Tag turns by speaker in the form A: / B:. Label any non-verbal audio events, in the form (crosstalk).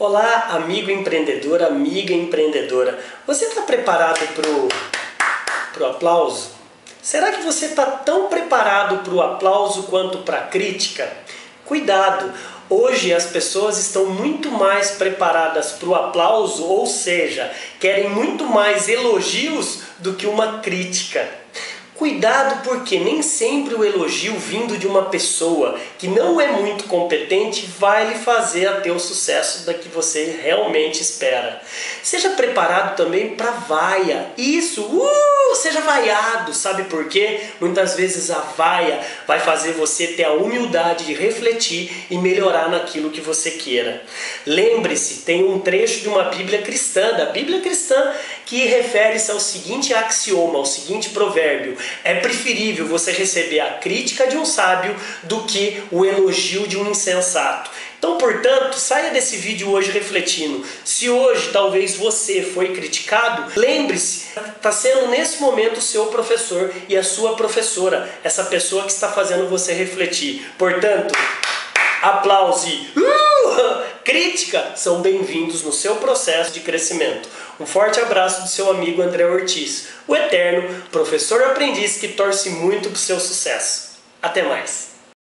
A: Olá, amigo empreendedor, amiga empreendedora. Você está preparado para o aplauso? Será que você está tão preparado para o aplauso quanto para a crítica? Cuidado! Hoje as pessoas estão muito mais preparadas para o aplauso, ou seja, querem muito mais elogios do que uma crítica. Cuidado porque nem sempre o elogio vindo de uma pessoa que não é muito competente vai lhe fazer a ter o sucesso da que você realmente espera. Seja preparado também para vaia. Isso, uh, seja vaiado, sabe por quê? Muitas vezes a vaia vai fazer você ter a humildade de refletir e melhorar naquilo que você queira. Lembre-se, tem um trecho de uma Bíblia cristã, da Bíblia cristã, que refere-se ao seguinte axioma, ao seguinte provérbio: é preferível você receber a crítica de um sábio do que o elogio de um insensato. Então, portanto, saia desse vídeo hoje refletindo. Se hoje talvez você foi criticado, lembre-se, está sendo nesse momento o seu professor e a sua professora, essa pessoa que está fazendo você refletir. Portanto, aplause. Uh! (laughs) Crítica são bem-vindos no seu processo de crescimento. Um forte abraço do seu amigo André Ortiz, o eterno professor aprendiz que torce muito para o seu sucesso. Até mais!